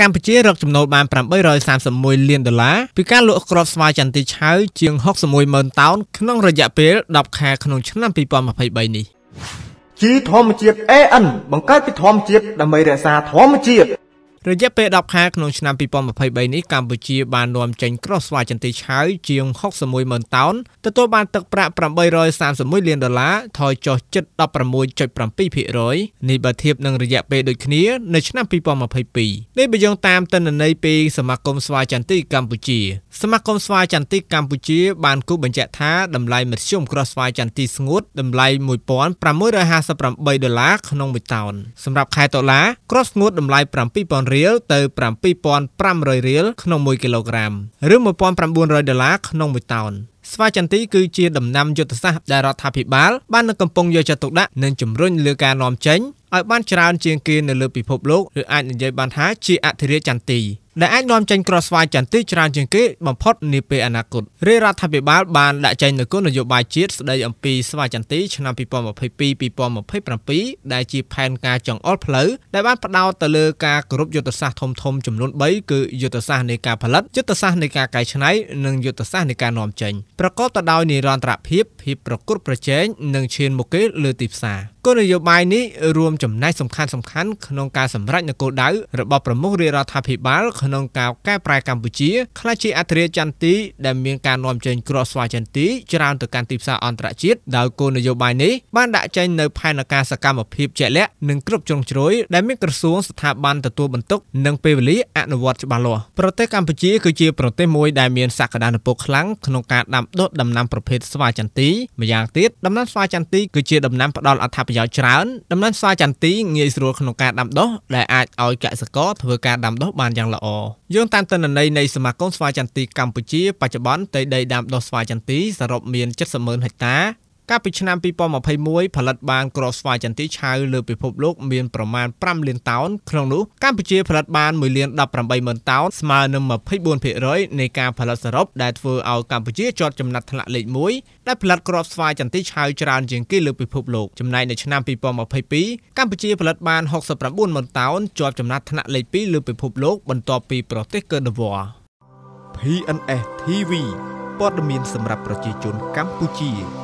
កម្ពុជារកចំណូលបាន831លានដុល្លារពីការលក់គ្រាប់ស្វាយចន្ទីឆៅជាង61ម៉ឺនតោនក្នុងរយៈពេល10ខែក្នុងឆ្នាំ2023នេះជីធម្មជាតិ AN បង្កើតពីធម្មជាតិដើម្បីរក្សាធម្មជាតិ រយៈពេល10ខែក្នុងឆ្នាំ2023នេះកម្ពុជាបាននាំចេញក្រោះស្វាយចន្ទីឆៅជាង61ម៉ឺនតោនទទួលបានទឹកប្រាក់831លានដុល្លារថយចុះជិត16.7%នេះបើធៀបនឹងរយៈពេលដូចគ្នានៅឆ្នាំ2022នេះបើយោងតាមទិន្នន័យពីសមាគមស្វាយចន្ទីកម្ពុជាសមាគមស្វាយចន្ទីកម្ពុជាបានគូបញ្ជាក់ថាតម្លៃមធ្យមក្រោះស្វាយចន្ទីស្ងួតតម្លៃ1658ដុល្លារក្នុងមួយតោនសម្រាប់ខែតុលាក្រោះស្ងួតតម្លៃ7000រៀលទៅ7500រៀលក្នុង1គីឡូក្រាមឬ1900ដុល្លារក្នុងមួយតោនស្វាយចន្ទីគឺជាដំណាំយុទ្ធសាស្ត្រដែលរដ្ឋាភិបាលបាននឹងកំពុងយកចិត្តទុកដាក់និងជំរុញលើការនាំចេញឲ្យបានច្រើនជាងគេនៅលើពិភពលោកឬអាចនិយាយបានថាជាអធិរាជចន្ទី ដែលអាចនាំចេញក្រស្វាយចន្ទិច្រើនជាងគេបំផុតនាពេលអនាគតរាជរដ្ឋាភិបាលបានដាក់ចេញនូវគោលនយោបាយជាតិស្ដីអំពីស្វាយចន្ទិឆ្នាំ2022-2027ដែលជាផែនការចង្អុលផ្លូវដែលបានផ្ដោតទៅលើការគោរពយុទ្ធសាស្ត្រធំធំចំនួន3គឺយុទ្ធសាស្ត្រនៃការផលិតយុទ្ធសាស្ត្រនៃការកែច្នៃនិងយុទ្ធសាស្ត្រនៃការនាំចេញប្រកបទៅដោយនិរន្តរភាពភាពប្រកួតប្រជែងនិងឈានមុខគេលើទីផ្សារ គោលនយោបាយនេះរួមចំណែកសំខាន់សំខាន់ក្នុងការសម្រេចនូវគោលដៅរបស់ប្រមុខរាជរដ្ឋាភិបាលក្នុងការកែប្រែកម្ពុជាខ្លះជាអធិរាជចន្ទីដែលមានការនាំចេញគ្រាប់ស្វាយចន្ទីច្រើនទៅកាន់ទីផ្សារអន្តរជាតិដោយគោលនយោបាយនេះបានដាក់ចេញនៅផែនការសកម្មភាពជាក់លាក់និងគ្រប់ជ្រុងជ្រោយដែលមានក្រសួងស្ថាប័នទទួលបន្ទុកនិងពេលវេលាអនុវត្តច្បាស់លាស់ប្រទេសកម្ពុជាគឺជាប្រទេសមួយដែលមានសក្តានុពលខ្លាំងក្នុងការដាំដុះដំណាំប្រភេទស្វាយចន្ទីម្យ៉ាងទៀតដំណាំស្វាយចន្ទីគឺជាដំណាំផ្ដល់អត្ថប្រយោជន៍ច្រើនដំណាំស្វាយចន្ទីងាយស្រួលក្នុងការដាំដុះដែលអាចឲ្យកសិករធ្វើការដាំដុះបានយ៉ាងល្អយោងតាមទិន្នន័យនៃសមាគមស្វាយចន្ទីកម្ពុជាបច្ចុប្បន្នផ្ទៃដីដាំដុះស្វាយចន្ទីសរុបមាន70ម៉ឺនហិកតា កាលពីឆ្នាំ2021ផលិតបានគ្រាប់ស្វាយចន្ទីឆៅលើពិភពលោកមានប្រមាណ5លានតោនក្នុងនោះកម្ពុជាផលិតបាន1លាន18ម៉ឺនតោនស្មើនឹង24%នៃការផលិតសរុបដែលធ្វើឲ្យកម្ពុជាជាប់ចំណាត់ថ្នាក់លេខ1ដែលផលិតគ្រាប់ស្វាយចន្ទីឆៅច្រើនជាងគេលើពិភពលោកចំណែកនៅឆ្នាំ2022កម្ពុជាផលិតបាន69ម៉ឺនតោនជាប់ចំណាត់ថ្នាក់លេខ2លើពិភពលោកបន្ទាប់ពីប្រទេសកូដឺវ៉ា PNS TV ព័ត៌មានសម្រាប់ប្រជាជនកម្ពុជា